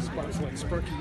spots like Sparky.